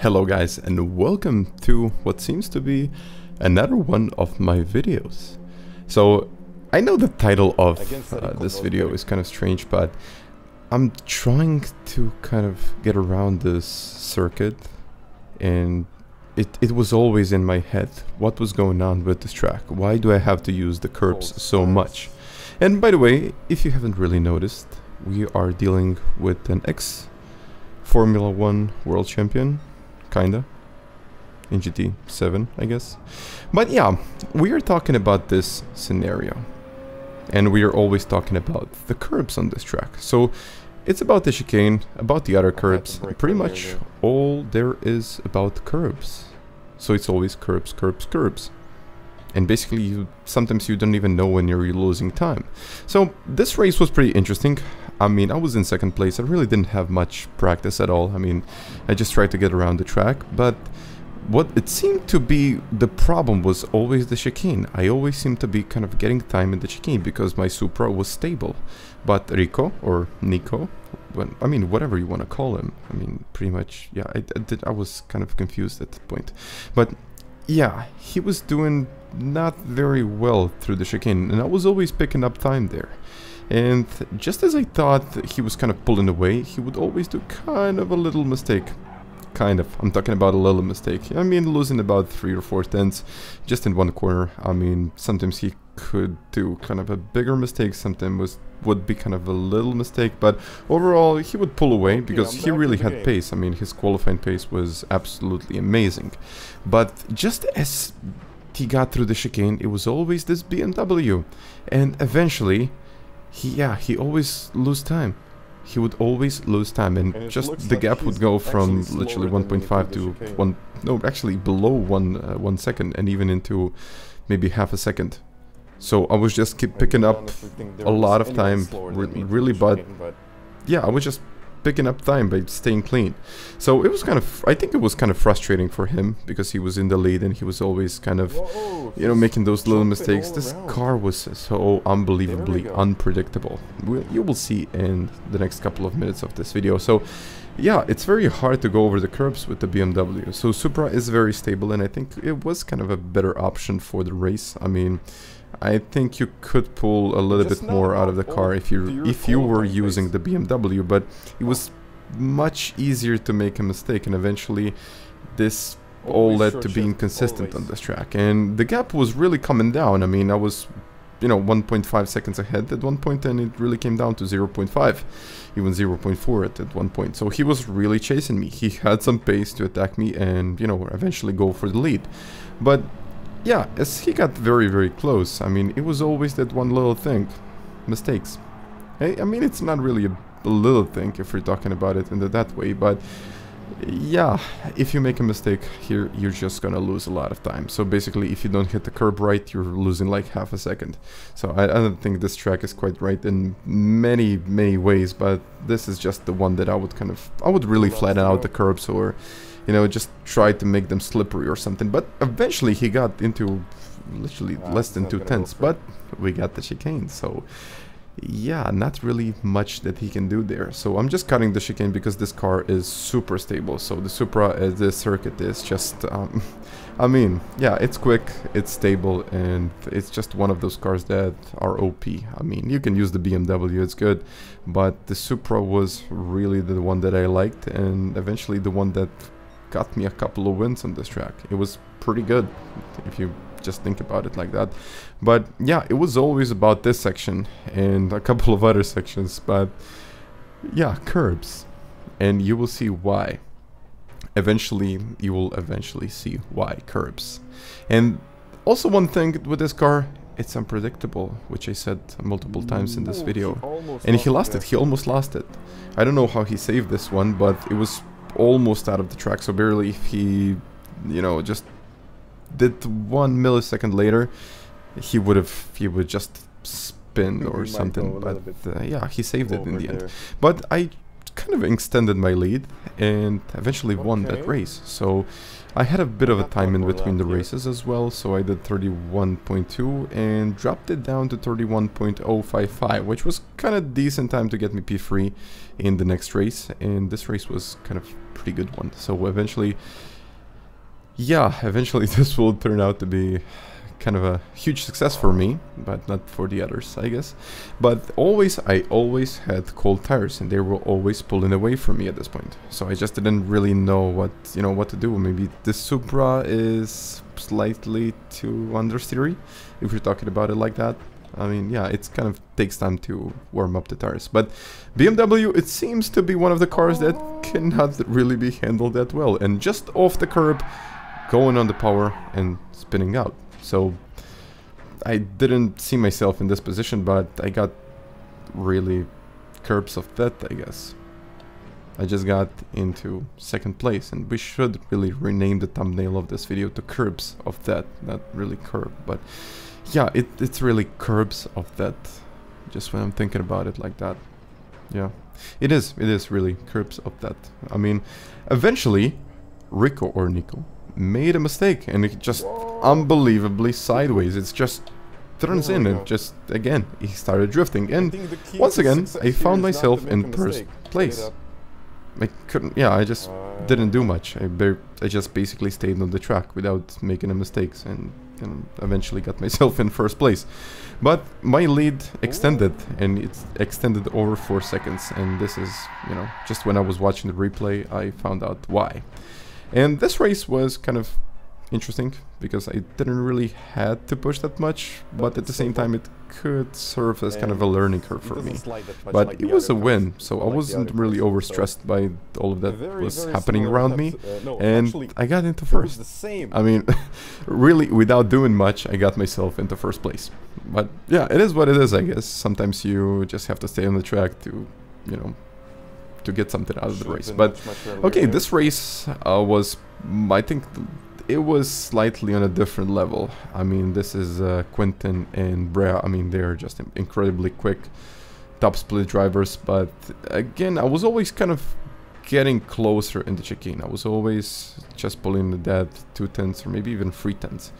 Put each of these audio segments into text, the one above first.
Hello guys and welcome to what seems to be another one of my videos. So I know the title of uh, this video is kind of strange but I'm trying to kind of get around this circuit and it, it was always in my head what was going on with this track. Why do I have to use the curbs so much? And by the way, if you haven't really noticed, we are dealing with an ex Formula 1 world champion, kinda, in GT7, I guess. But yeah, we are talking about this scenario. And we are always talking about the curbs on this track. So it's about the chicane, about the other curbs, pretty much all there is about curbs. So it's always curbs, curbs, curbs. And basically, you, sometimes you don't even know when you're losing time. So this race was pretty interesting. I mean, I was in second place. I really didn't have much practice at all. I mean, I just tried to get around the track. But what it seemed to be the problem was always the chicane. I always seemed to be kind of getting time in the chicane because my Supra was stable. But Rico, or Nico, when, I mean, whatever you want to call him. I mean, pretty much, yeah, I, I, did, I was kind of confused at that point. But yeah, he was doing not very well through the chicane, and I was always picking up time there. And just as I thought he was kind of pulling away, he would always do kind of a little mistake. Kind of. I'm talking about a little mistake. I mean, losing about three or four tenths just in one corner. I mean, sometimes he could do kind of a bigger mistake. Sometimes was would be kind of a little mistake, but overall he would pull away because he really had game. pace. I mean, his qualifying pace was absolutely amazing. But just as he got through the chicane, it was always this BMW. And eventually, he yeah he always lose time he would always lose time and, and just the like gap would go from literally 1.5 to 1 no actually below 1 uh, 1 second and even into maybe half a second. So I was just keep picking up a lot of time re really but yeah I was just picking up time by staying clean. So it was kind of, I think it was kind of frustrating for him because he was in the lead and he was always kind of, you know, making those little mistakes. This car was so unbelievably unpredictable. you will see in the next couple of minutes of this video. So yeah, it's very hard to go over the curbs with the BMW. So Supra is very stable and I think it was kind of a better option for the race. I mean, I think you could pull a little bit more out of the car if you if you were using the BMW, but it was much easier to make a mistake and eventually this all led to being consistent on this track and the gap was really coming down. I mean, I was you know 1.5 seconds ahead at one point and it really came down to 0.5 even 0.4 at, at one point so he was really chasing me he had some pace to attack me and you know eventually go for the lead but yeah, as he got very, very close, I mean, it was always that one little thing. Mistakes. Hey, I mean, it's not really a, a little thing if we're talking about it in the, that way, but yeah, if you make a mistake here, you're just gonna lose a lot of time. So basically, if you don't hit the curb right, you're losing like half a second. So I, I don't think this track is quite right in many, many ways, but this is just the one that I would kind of, I would really flatten out the curbs or you know, just try to make them slippery or something. But eventually he got into literally less than two tenths, but we got the chicane, so yeah, not really much that he can do there. So I'm just cutting the chicane because this car is super stable. So the Supra, uh, the circuit is just, um, I mean, yeah, it's quick, it's stable, and it's just one of those cars that are OP. I mean, you can use the BMW, it's good, but the Supra was really the one that I liked, and eventually the one that got me a couple of wins on this track. It was pretty good if you just think about it like that. But yeah, it was always about this section and a couple of other sections, but yeah, curbs. And you will see why. Eventually, you will eventually see why curbs. And also one thing with this car, it's unpredictable, which I said multiple times in this video. And he lost it, he almost lost it. I don't know how he saved this one, but it was almost out of the track, so barely if he, you know, just did one millisecond later, he would have, he would just spin or something, but uh, yeah, he saved it in the end. But I kind of extended my lead and eventually won that race. So I had a bit of a time in between the races as well, so I did 31.2 and dropped it down to 31.055, which was kind of decent time to get me P3 in the next race, and this race was kind of pretty good one. So eventually, yeah, eventually this will turn out to be kind of a huge success for me, but not for the others, I guess. But always, I always had cold tires, and they were always pulling away from me at this point. So I just didn't really know what you know what to do. Maybe the Supra is slightly too understeery, if you're talking about it like that. I mean, yeah, it's kind of takes time to warm up the tires. But BMW, it seems to be one of the cars that oh. cannot really be handled that well. And just off the curb, going on the power and spinning out. So I didn't see myself in this position, but I got really curbs of death, I guess. I just got into second place, and we should really rename the thumbnail of this video to curbs of death, not really curb, but yeah, it, it's really curbs of death, just when I'm thinking about it like that. Yeah, it is, it is really curbs of death. I mean, eventually, Rico or Nico made a mistake, and it just unbelievably sideways. It's just turns There in and just again he started drifting and think the key once again I found myself in first place. I couldn't yeah I just up. didn't do Uh, much. I I just basically stayed on the track without making any mistakes and, and eventually got myself in first place. But my lead extended and it's extended over 4 seconds and this is, you know, just when I was watching the replay I found out why. And this race was kind of interesting because I didn't really had to push that much, but at the same time it could serve as kind of a learning curve for me. slide that much But like it was a win, so I wasn't really overstressed by all of that very, was very happening around me. uh, no, And I got into first. the. I mean, really, without doing much, I got myself into first place. But yeah, it is what it is, I guess. Sometimes you just have to stay on the track to, you know, to get something out of the race. But much, much earlier okay, this race uh, was, mm, I think, it was slightly on a different level. I mean, this is uh, Quentin and Brea. I mean, they're just incredibly quick, top split drivers. But again, I was always kind of getting closer in the chicane. I was always just pulling the dead two tenths or maybe even three tenths.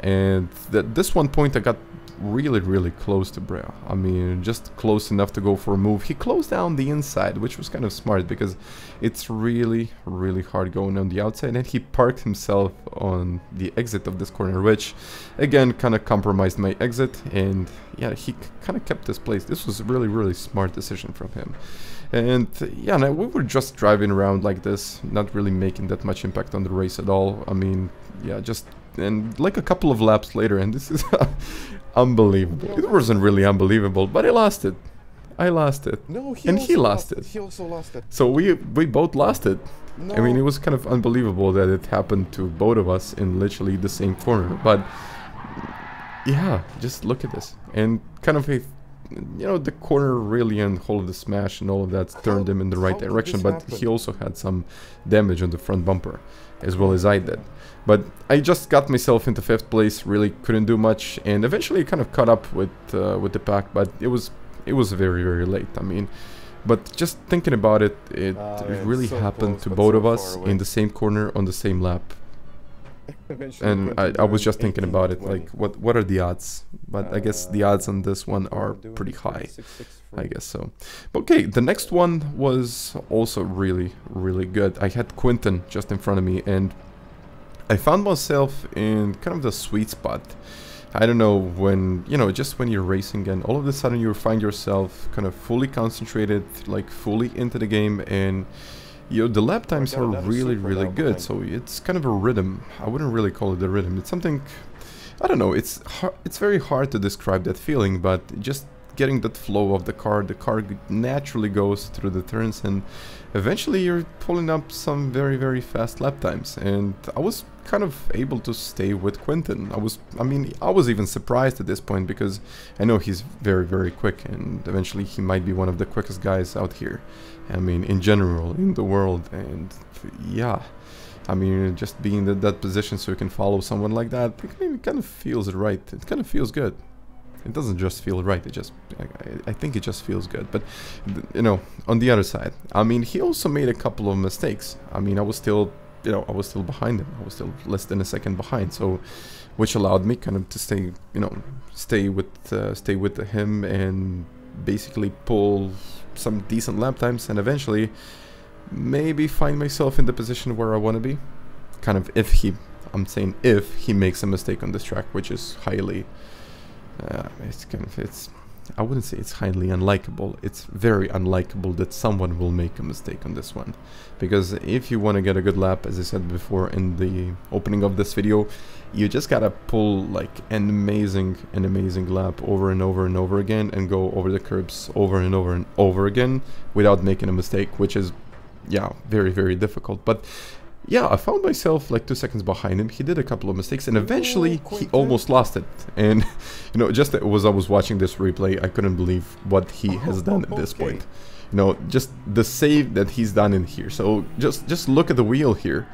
And at this one point, I got really, really close to Brea. I mean, just close enough to go for a move. He closed down the inside, which was kind of smart because it's really, really hard going on the outside. And he parked himself on the exit of this corner, which again kind of compromised my exit. And yeah, he kind of kept this place. This was a really, really smart decision from him. And yeah, we were just driving around like this, not really making that much impact on the race at all. I mean, yeah, just and like a couple of laps later, and this is unbelievable. It wasn't really unbelievable, but I lost it. I lost it. No, he and he lost it. He also lost it. So we we both lost it. No. I mean, it was kind of unbelievable that it happened to both of us in literally the same corner. But yeah, just look at this. And kind of a, you know, the corner really and all of the smash and all of that turned him in the right direction. But he also had some damage on the front bumper, as well as I did. But I just got myself into fifth place. Really couldn't do much, and eventually kind of caught up with uh, with the pack. But it was it was very very late. I mean. But just thinking about it, it Ah, it really so happened close, to both so of us in the same corner on the same lap. Eventually And I, I was just thinking about it, 20. like what what are the odds? But I guess the Uh, odds on this one are pretty high. 26, I guess so. But okay, the next one was also really, really good. I had Quinton just in front of me, and I found myself in kind of the sweet spot. I don't know when, you know, just when you're racing and all of a sudden you find yourself kind of fully concentrated, like fully into the game, and you know, the lap times are really, really good. So it's kind of a rhythm. I wouldn't really call it a rhythm. It's something I don't know. It's it's very hard to describe that feeling, but just getting that flow of the car, the car naturally goes through the turns, and eventually you're pulling up some very very fast lap times. And I was kind of able to stay with Quentin. I was, I mean, I was even surprised at this point because I know he's very very quick, and eventually he might be one of the quickest guys out here. I mean, in general, in the world, and yeah. I mean, just being in that position so you can follow someone like that, it kind of feels right. It kind of feels good. It doesn't just feel right. It just, I, I think it just feels good. But you know, on the other side, I mean, he also made a couple of mistakes. I mean, I was still, you know, I was still behind him. I was still less than a second behind. So, which allowed me kind of to stay, you know, stay with, uh, stay with him and basically pull some decent lap times and eventually maybe find myself in the position where I want to be. Kind of if he, I'm saying if he makes a mistake on this track, which is highly, uh, it's kind of, it's, I wouldn't say it's highly unlikable. It's very unlikable that someone will make a mistake on this one. Because if you want to get a good lap, as I said before in the opening of this video, you just gotta pull like an amazing, an amazing lap over and over and over again and go over the curbs over and over and over again without making a mistake, which is yeah, very, very difficult. But yeah, I found myself like two seconds behind him. He did a couple of mistakes, and eventually he almost lost it. And you know, just as I was watching this replay, I couldn't believe what he has done at this point. You know, just the save that he's done in here. So just just look at the wheel here.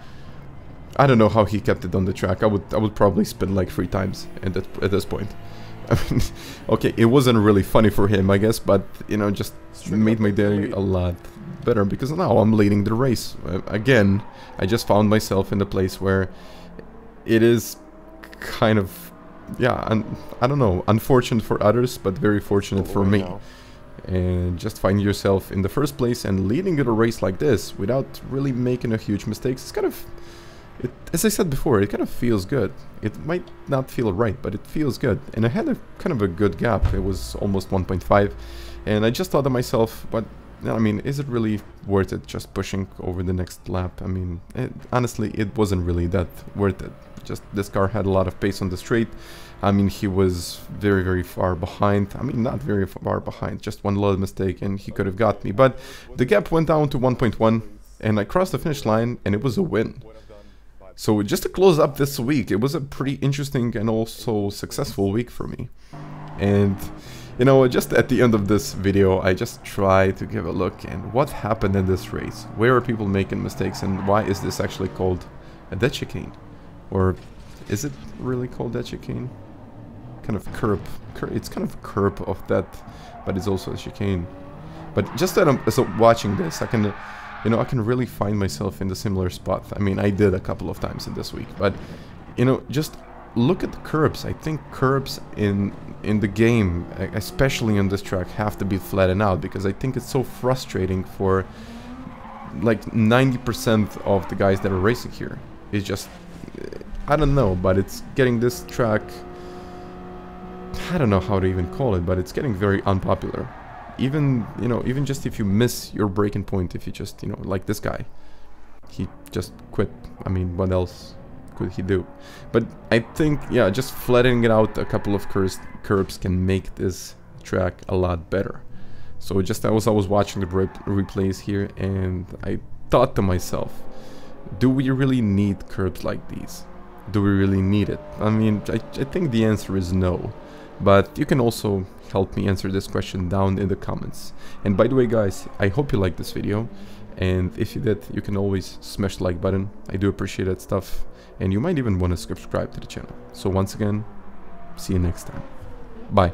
I don't know how he kept it on the track. I would I would probably spin like three times at that, at this point. I mean, okay, it wasn't really funny for him, I guess, but you know, just made my day a lot better because now I'm leading the race. Uh, again, I just found myself in the place where it is kind of, yeah, I don't know, unfortunate for others, but very fortunate for me. And just find yourself in the first place and leading a race like this without really making a huge mistake. It's kind of, it, as I said before, it kind of feels good. It might not feel right, but it feels good. And I had a kind of a good gap. It was almost 1.5. And I just thought to myself, what I mean, is it really worth it just pushing over the next lap? I mean, it, honestly, it wasn't really that worth it. Just this car had a lot of pace on the straight. I mean, he was very, very far behind. I mean, not very far behind, just one little mistake and he could have got me. But the gap went down to 1.1 and I crossed the finish line and it was a win. So just to close up this week, it was a pretty interesting and also successful week for me. And you know, just at the end of this video, I just try to give a look and what happened in this race. Where are people making mistakes and why is this actually called a dead chicane? Or is it really called dead chicane? Kind of curb. Cur it's kind of curb of death, but it's also a chicane. But just that I'm so watching this, I can, you know, I can really find myself in the similar spot. I mean, I did a couple of times in this week, but, you know, just look at the curbs. I think curbs in in the game, especially on this track, have to be flattened out because I think it's so frustrating for like 90% of the guys that are racing here. It's just, I don't know, but it's getting this track, I don't know how to even call it, but it's getting very unpopular. Even, you know, even just if you miss your breaking point, if you just, you know, like this guy, he just quit. I mean, what else? Could he do? But I think, yeah, just flattening it out a couple of curves, curbs can make this track a lot better. So just as I was watching the re replays here and I thought to myself, do we really need curbs like these? Do we really need it? I mean, I, I think the answer is no. But you can also help me answer this question down in the comments. And by the way guys, I hope you liked this video. And if you did, you can always smash the like button. I do appreciate that stuff and you might even want to subscribe to the channel. So once again, see you next time. Bye.